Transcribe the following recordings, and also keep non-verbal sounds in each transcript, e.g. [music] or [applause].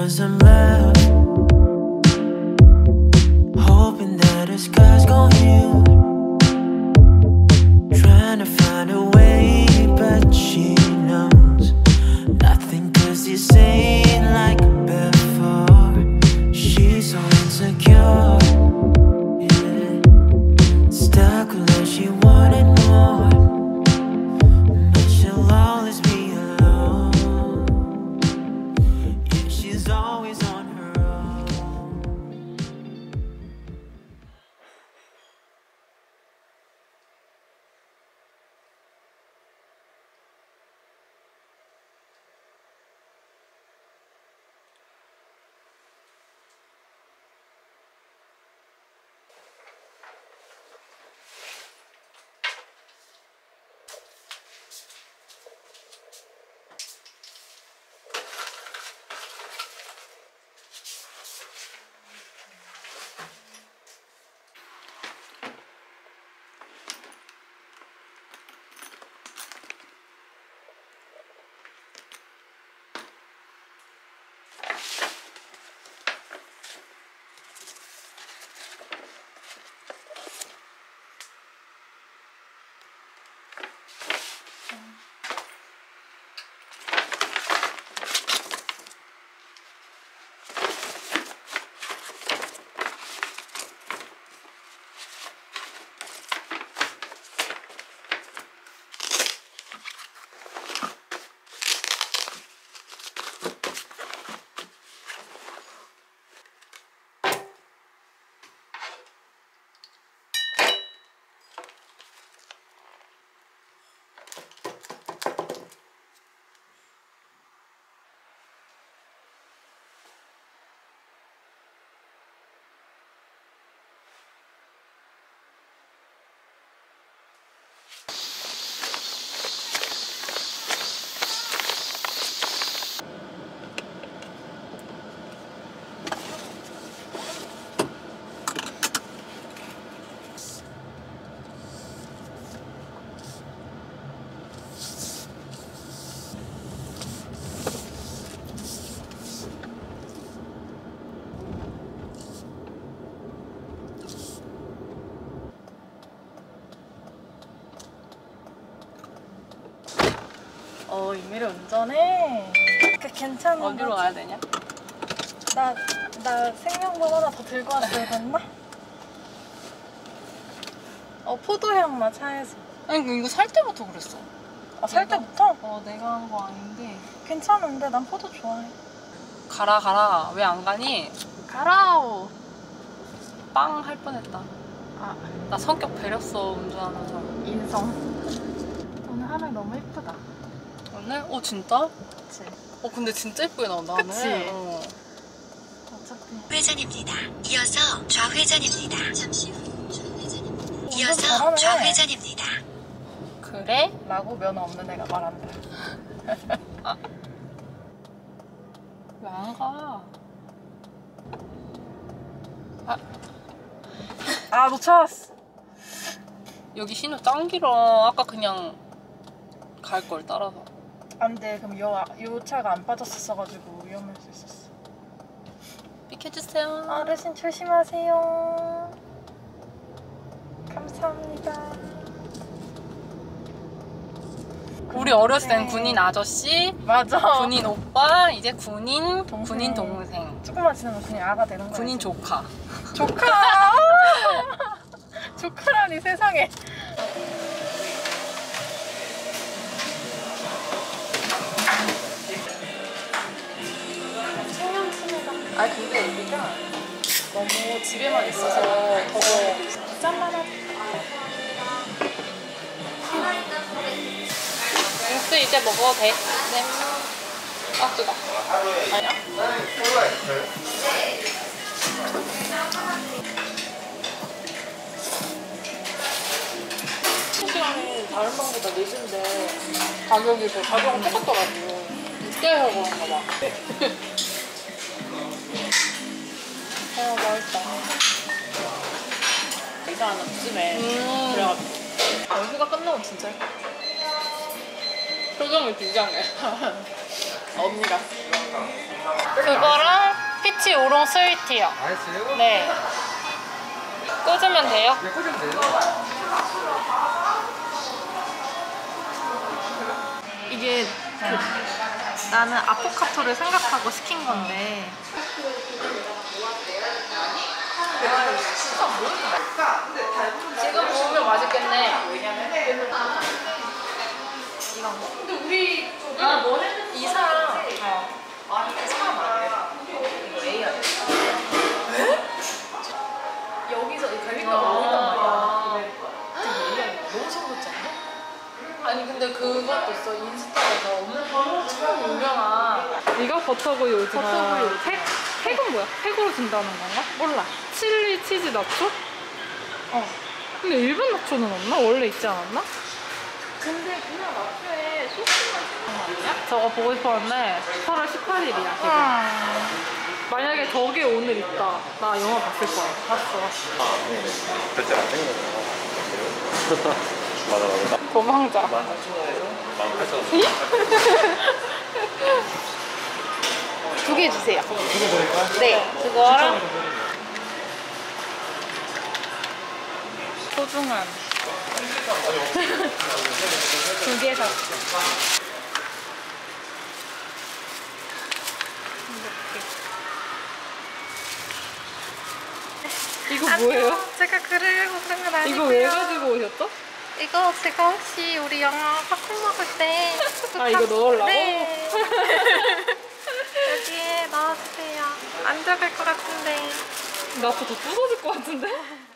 want some love Hoping that the sky's gon' heal. 미래 운전해. 그 괜찮은 어디로 거지? 가야 되냐? 나, 나 생명번 하나 더 들고 왔어야 됐나? 어 포도향 나 차에서. 아니 이거 살 때부터 그랬어. 아, 살 내가? 때부터? 어 내가 한 거 아닌데. 괜찮은데 난 포도 좋아해. 가라 가라 왜 안 가니? 가라오. 빵 할 뻔했다. 아 나 성격 배렸어 운전하면서. 인성. 오늘 하늘 너무 예쁘다. 오늘? 어 진짜? 그치? 어 근데 진짜 예쁘게 나온다. 그치? 어. 어차피. 회전입니다. 이어서 좌회전입니다. 잠시 후 좌회전입니다. 이어서 잘하네. 좌회전입니다. 그래? 라고 면허 없는 애가 말한다. 왜안 가? 아 놓쳤어. 여기 신호 짱 길어. 아까 그냥 갈 걸 따라서. 안돼 그럼 요, 요 차가 안 빠졌었어가지고 위험할 수 있었어. 비켜주세요. 어르신 조심하세요. 감사합니다. 우리 어렸을 땐 네. 군인 아저씨, 맞아. 군인 오빠, 이제 군인, 동생. 군인 동생, 조금만 지나면 그냥 아가 되는 거야. 군인 조카. 조카. [laughs] 조카라니 세상에. 아 근데 여기가 너무 집에만 있어서 더 짠만 하다. 빙수 이제 먹어도 돼? 네. 아 뜨거. 아니야? 시간이 다른 방보다 늦은데 가격이 더 가격은 똑같더라고. 늦게 해서 그런가 봐. [laughs] 이상한 쯤에 음. 그래가지고 연수가 끝나면 진짜 표정이 비장해. 언니가 그거랑 피치 우롱 스위트요. 알았어요? 네. 꽂으면 돼요? 네, 꽂으면 돼요. 이게 그, 나는 아포카토를 생각하고 시킨 건데 지금 먹으면 맛있겠네. 근데 우리 아, 뭐 했는지 이사랑 어. 차 말이야 근데 그것도 있어 인스타에서 엄청 유명한 이거 버터구이 오징어. 버터구이 팩, 팩은 뭐야? 팩으로 준다는 건가? 몰라. 칠리 치즈 나초? 어. 근데 일본 나초는 없나? 원래 있지 않았나? 근데 그냥 마트에 소스만 찍은 거 아니야? 저거 보고 싶었는데 8월 18일이야 지금. 만약에 저게 오늘 있다. 나 영화 봤을 거야. 봤어. 절대 안 거잖아. 맞아 맞아. 도망자. 18,000원. [laughs] 두개 주세요. 네, 그거랑 소중한. [laughs] 두개 샀어. 이거 뭐예요? 제가 글을 읽은 건 아니고요 이거 왜 가지고 오셨죠? 이거 제가 혹시 우리 영화 팝콘 먹을 때 [laughs] 아 이거 넣으려고? 네. 여기에 넣어주세요 안 들어갈 것 같은데 나도 더 부서질 것 같은데? [laughs]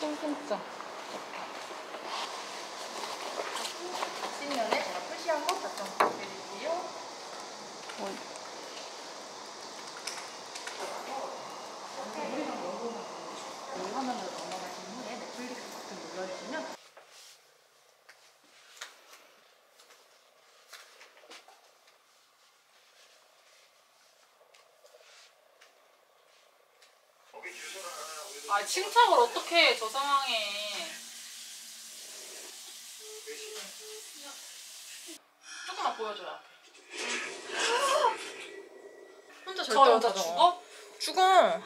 신분증. 신년에 제가 표시한 거 작성 부탁드릴게요 화면으로 넘어가신 후에 넷플릭스 버튼 눌러주시면 아 침착을 어떻게 해 저 상황에 조금만 보여줘요 혼자 절대 저 여자. 죽어? 죽어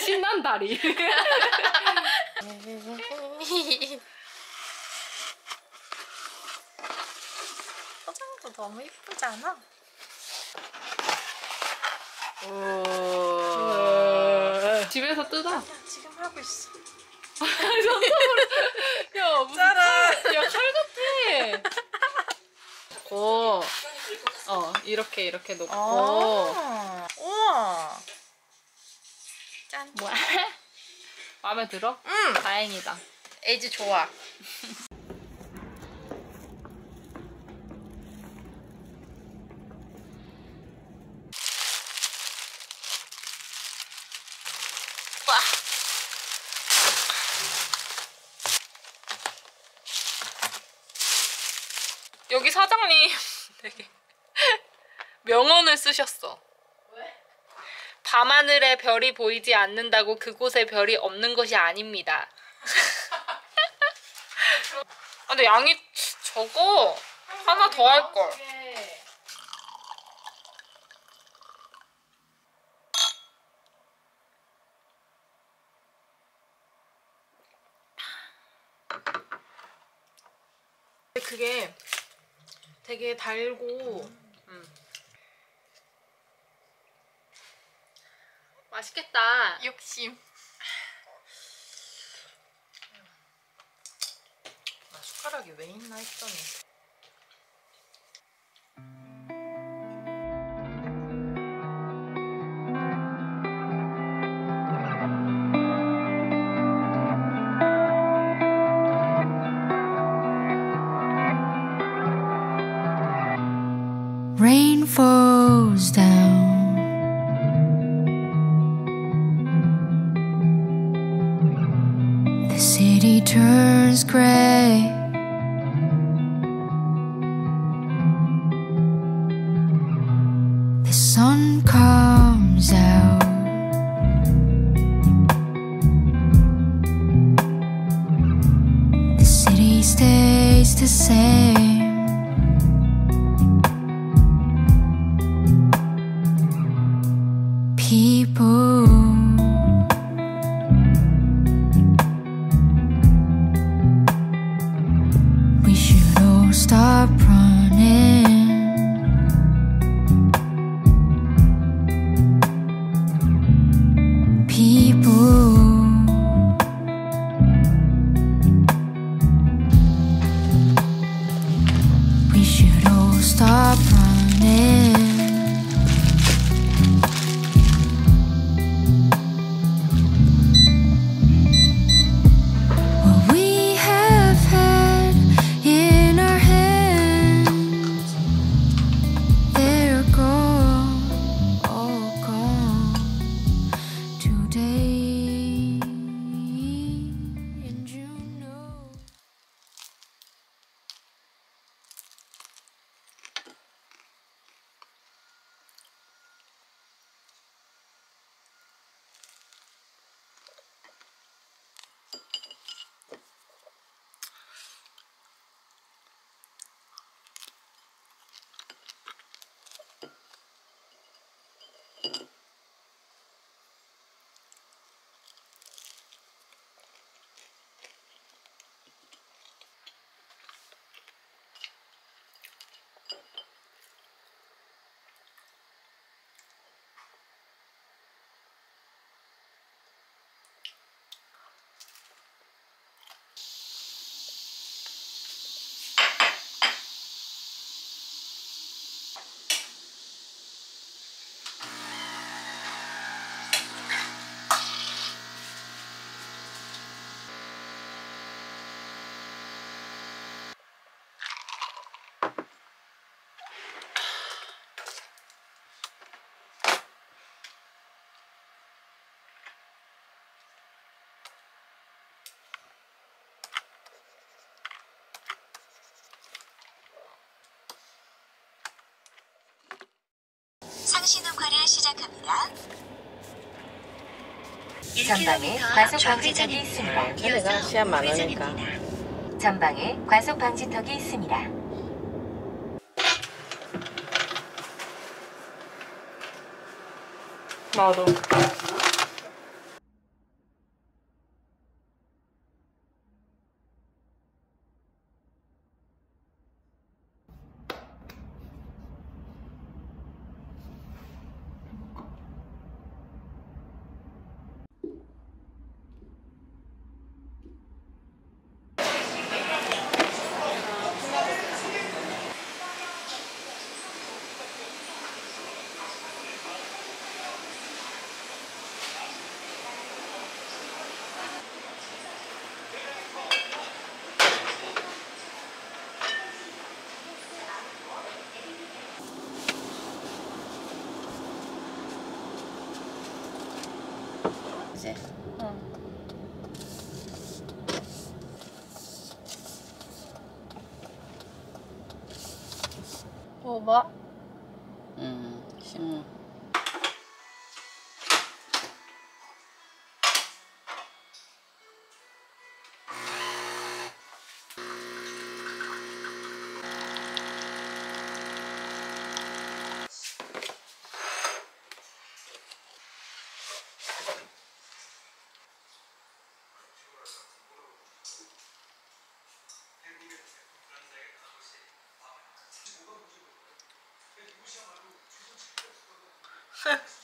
신난 다리. [laughs] 포장도 너무 예쁘지 않아? 집에서 뜯어. 지금 하고 있어 야, 무슨 칼, 야, 칼 같아. 고, 어, 이렇게, 이렇게 놓고. 아, 우와 짠 뭐야? 마음에 들어? 응 다행이다. 에이지 좋아 여기 사장님 [laughs] 되게 명언을 쓰셨어. 밤하늘에 별이 보이지 않는다고 그곳에 별이 없는 것이 아닙니다. [laughs] 아, 근데 양이 적어. 하나 더 할 걸. 그게 되게 달고 음. 맛있겠다. 욕심 아, 숟가락이 왜 있나 했더니 The city turns gray. Stop 상신호과를 시작합니다. 전방에 과속 방지턱이 있습니다. 걔네가 시합 많으니까. 전방에 과속 방지턱이 있습니다. 나도. 이제. 뽑아. 음, Huh. [laughs]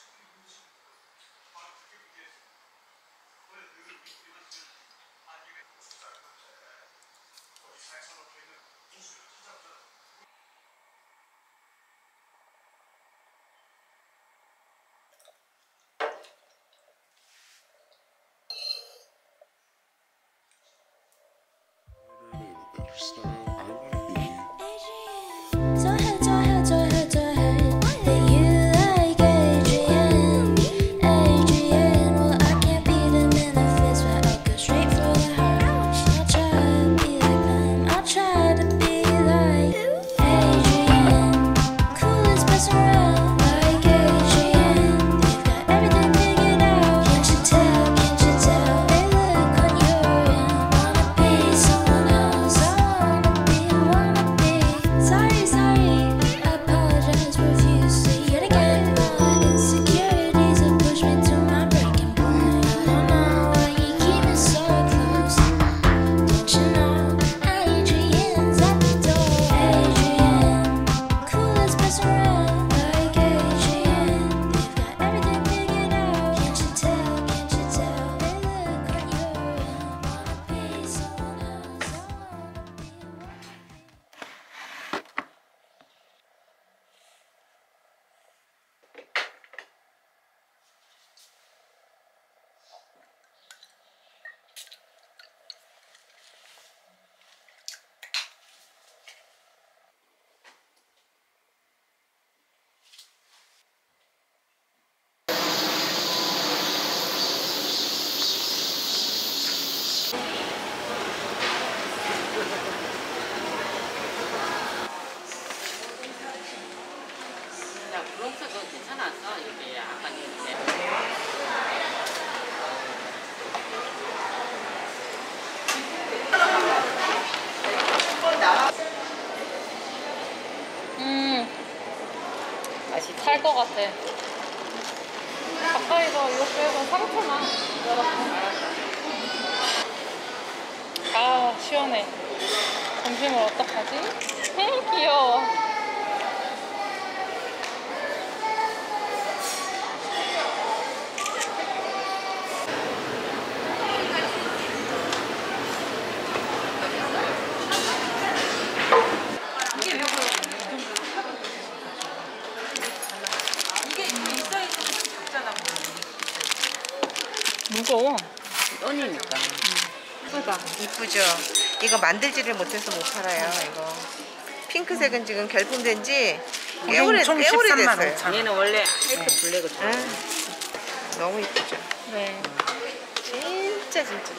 살것 같아. 가까이서 이거 빼고 상처만 아 시원해. 점심을 어떡하지? 응, [laughs] 귀여워. 떠니니까. 예쁘다. 이쁘죠? 이거 만들지를 못해서 못 팔아요, 이거. 핑크색은 지금 결품된 지 꽤 오래, 꽤 오래됐어요. 얘는 원래 하이트 블랙을 좋아해. 아, 너무 이쁘죠? 네. 진짜, 진짜.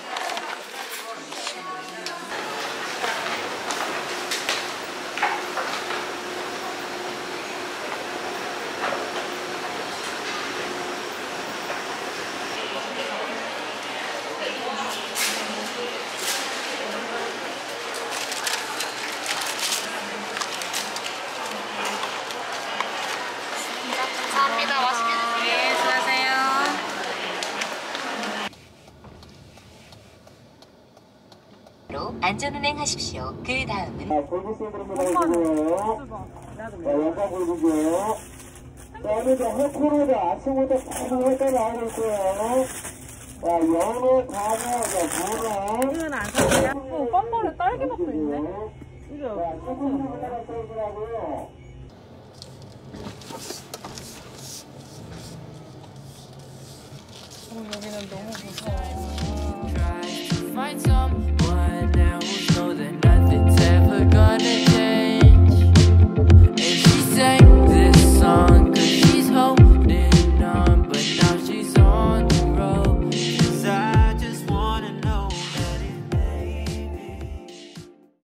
감사합니다. 맛있게 드세요. 네, 수고하세요. 로 안전운행 하십시오. 그 다음은 오늘도 해코로도 아침부터 팍 했다 나오고 있어요. 자, 연어, 광어, 자, 문어. 이건 안 사세요? 어, 깜발에 딸기맛도 있네. 자, 조금. 어, 여기는 너무 무서워. gonna